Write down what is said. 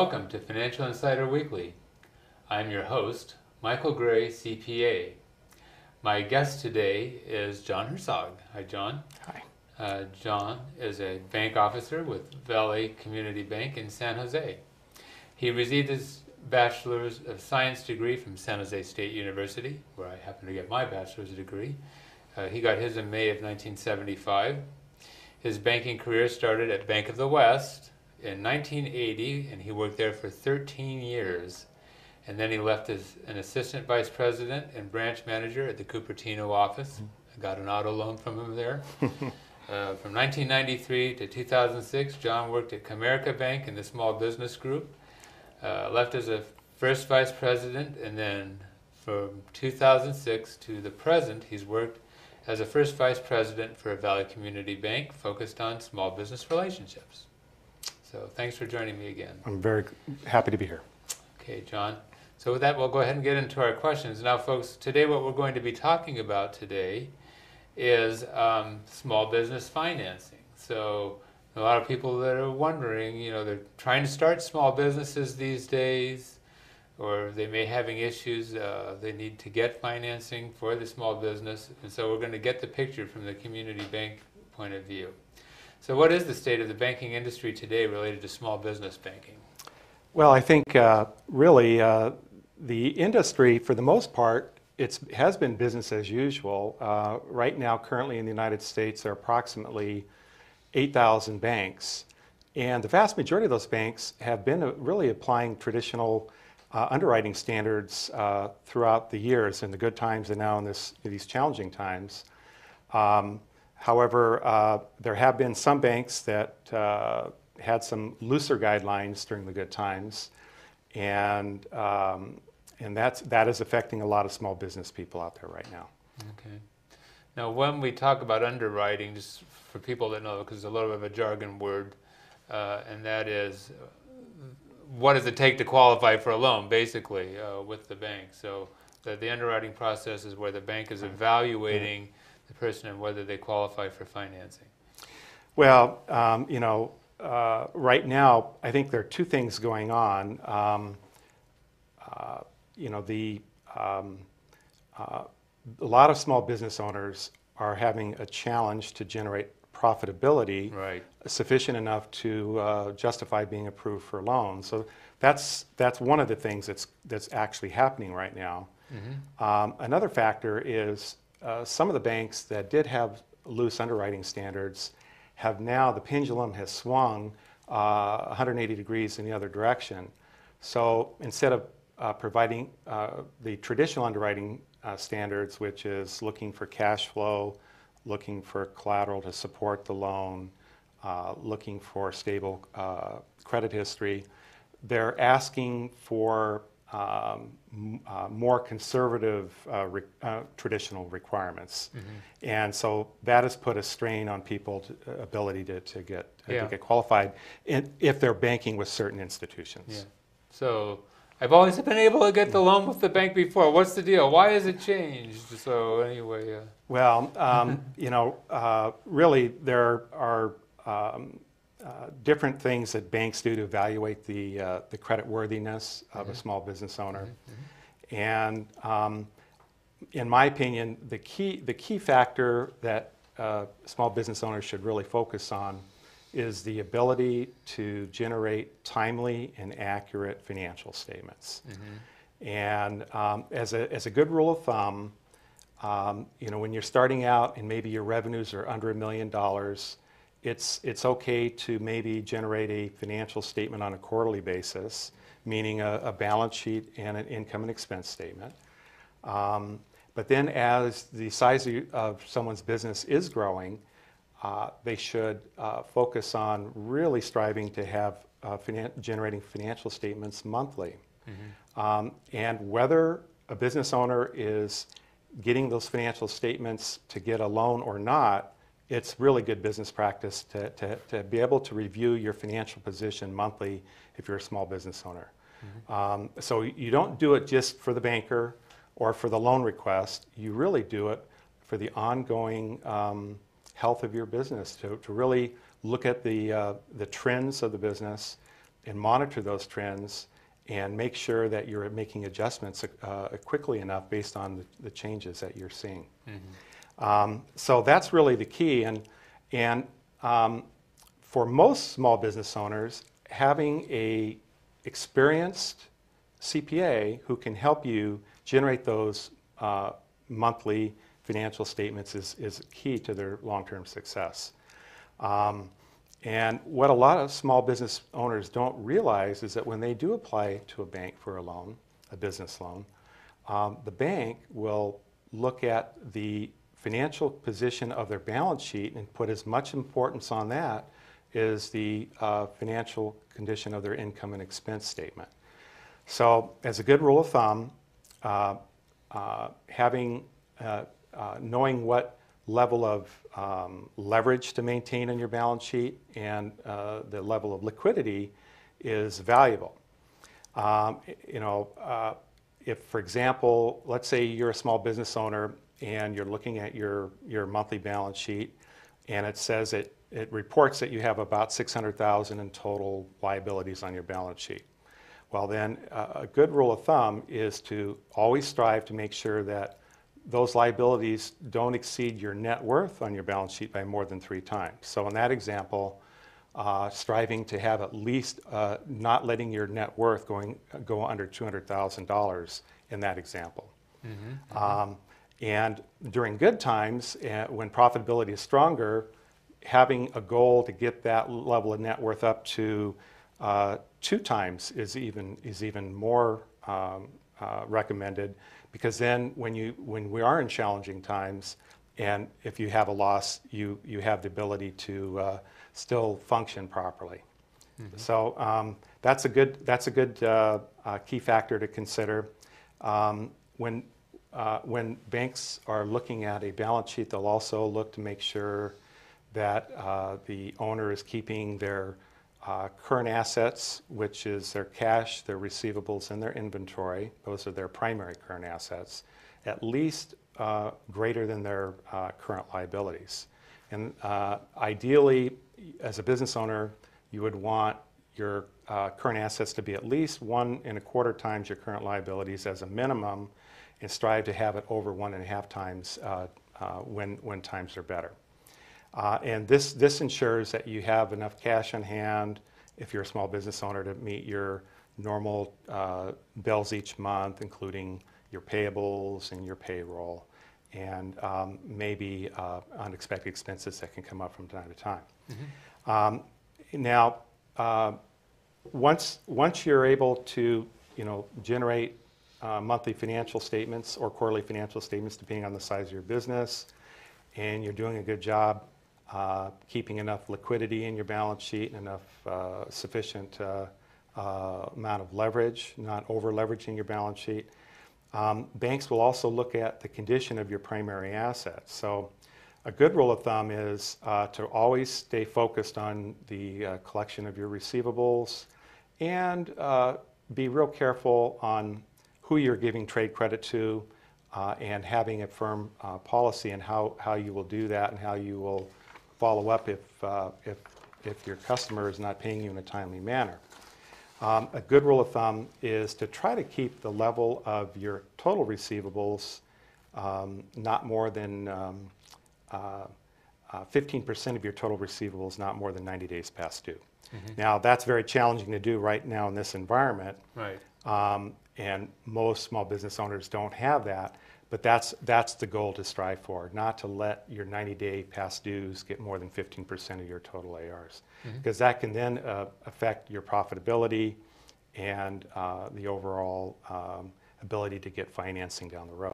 to Financial Insider Weekly. I'm your host, Michael Gray, CPA. My guest today is John Herzog. Hi, John. Hi. Uh, John is a bank officer with Valley Community Bank in San Jose. He received his Bachelor's of Science degree from San Jose State University, where I happen to get my bachelor's degree. Uh, he got his in May of 1975. His banking career started at Bank of the West in 1980, and he worked there for 13 years. And then he left as an assistant vice president and branch manager at the Cupertino office. I got an auto loan from him there. Uh, from 1993 to 2006, John worked at Comerica Bank in the Small Business Group. Uh, left as a first vice president, and then from 2006 to the present, he's worked as a first vice president for a Valley Community Bank focused on small business relationships. So thanks for joining me again. I'm very happy to be here. Okay, John. So with that, we'll go ahead and get into our questions. Now, folks, today what we're going to be talking about today is um, small business financing. So a lot of people that are wondering, you know, they're trying to start small businesses these days, or they may having issues. Uh, they need to get financing for the small business, and so we're going to get the picture from the community bank point of view. So, what is the state of the banking industry today related to small business banking? Well, I think uh, really uh, the industry, for the most part, it has been business as usual. Uh, right now, currently in the United States, there are approximately 8,000 banks. And the vast majority of those banks have been uh, really applying traditional uh, underwriting standards uh, throughout the years, in the good times and now in, this, these challenging times. Um, however, uh, there have been some banks that uh, had some looser guidelines during the good times. And um, and that's, that is affecting a lot of small business people out there right now. Okay. Now, when we talk about underwriting, just for people that know, because it's a little bit of a jargon word, uh, and that is what does it take to qualify for a loan, basically, uh, with the bank. So the, the, underwriting process is where the bank is evaluating the person and whether they qualify for financing. Well, um, you know, uh, right now, I think there are two things going on. Um, uh, you know, the, um, uh, a lot of small business owners are having a challenge to generate profitability right. sufficient enough to uh, justify being approved for loans. So that's, that's one of the things that's, that's actually happening right now. Mm-hmm. Um, another factor is uh, some of the banks that did have loose underwriting standards have now, the pendulum has swung uh, 180 degrees in the other direction. So instead of uh, providing uh, the traditional underwriting uh, standards, which is looking for cash flow, looking for collateral to support the loan, looking for stable credit history. They're asking for um, uh, more conservative re- traditional requirements. Mm-hmm. And so that has put a strain on people's ability to, to, get, yeah. to get qualified in, if they're banking with certain institutions. Yeah. So I've always been able to get the loan with the bank before. What's the deal? Why has it changed? So anyway. Uh. Well, um, you know, uh, really there are um, uh, different things that banks do to evaluate the uh, the credit worthiness of mm-hmm. a small business owner, mm-hmm. and um, in my opinion, the key the key factor that uh, small business owners should really focus on is the ability to generate timely and accurate financial statements. Mm-hmm. And um, as, a, as a good rule of thumb, um, you know, when you're starting out and maybe your revenues are under a million dollars, it's, it's okay to maybe generate a financial statement on a quarterly basis, meaning a, a balance sheet and an income and expense statement. Um, but then as the size of, of someone's business is growing, uh, they should uh, focus on really striving to have uh, finan- generating financial statements monthly. Mm-hmm. Um, and whether a business owner is getting those financial statements to get a loan or not, it's really good business practice to, to, to be able to review your financial position monthly if you're a small business owner. Mm-hmm. Um, so you don't do it just for the banker or for the loan request, you really do it for the ongoing um, health of your business, to, to really look at the, uh, the trends of the business, and monitor those trends and make sure that you're making adjustments uh, quickly enough based on the, the changes that you're seeing. Um, so that's really the key. And, and um, for most small business owners, having a experienced CPA who can help you generate those uh, monthly financial statements is, is key to their long-term success. Um, and what a lot of small business owners don't realize is that when they do apply to a bank for a loan, a business loan, um, the bank will look at the financial position of their balance sheet and put as much importance on that as the uh, financial condition of their income and expense statement. So, as a good rule of thumb, uh, uh, having uh, uh, knowing what level of um, leverage to maintain in your balance sheet and uh, the level of liquidity is valuable. Um, you know, if, for example, let's say you're a small business owner and you're looking at your, your monthly balance sheet and it says it, it reports that you have about 600,000 in total liabilities on your balance sheet. Well, then uh, a good rule of thumb is to always strive to make sure that those liabilities don't exceed your net worth on your balance sheet by more than three times. So in that example, uh, striving to have at least uh, not letting your net worth going go under $200,000 in that example. Mm-hmm, um, and during good times, uh, when profitability is stronger, having a goal to get that level of net worth up to uh, two times is even is even more um, uh, recommended. Because then when you when we are in challenging times and if you have a loss you you have the ability to uh, still function properly. Mm-hmm. so um, that's a good that's a good uh, uh, key factor to consider. Um, when uh, when banks are looking at a balance sheet they'll also look to make sure that uh, the owner is keeping their uh, current assets, which is their cash, their receivables, and their inventory, those are their primary current assets, at least uh, greater than their uh, current liabilities. And uh, ideally, as a business owner, you would want your current assets to be at least one and a quarter times your current liabilities as a minimum, and strive to have it over one and a half times uh, when, when times are better. Uh, and this, this ensures that you have enough cash on hand if you're a small business owner to meet your normal uh, bills each month, including your payables and your payroll, and um, maybe uh, unexpected expenses that can come up from time to time. Mm-hmm. Um, now, uh, once, once you're able to you know, generate uh, monthly financial statements or quarterly financial statements, depending on the size of your business, and you're doing a good job uh, keeping enough liquidity in your balance sheet and enough uh, sufficient uh, uh, amount of leverage, not over leveraging your balance sheet. Um, banks will also look at the condition of your primary assets. So, a good rule of thumb is uh, to always stay focused on the uh, collection of your receivables and be real careful on who you're giving trade credit to and having a firm policy and how, how you will do that and how you will follow up if, uh, if, if your customer is not paying you in a timely manner. Um, a good rule of thumb is to try to keep the level of your total receivables um, not more than um, uh, uh, 15% of your total receivables not more than 90 days past due. Mm-hmm. Now, that's very challenging to do right now in this environment. Right. Um, and most small business owners don't have that. But that's, that's the goal to strive for, not to let your 90-day past dues get more than 15% of your total ARs. Because mm-hmm. that can then uh, affect your profitability and uh, the overall um, ability to get financing down the road.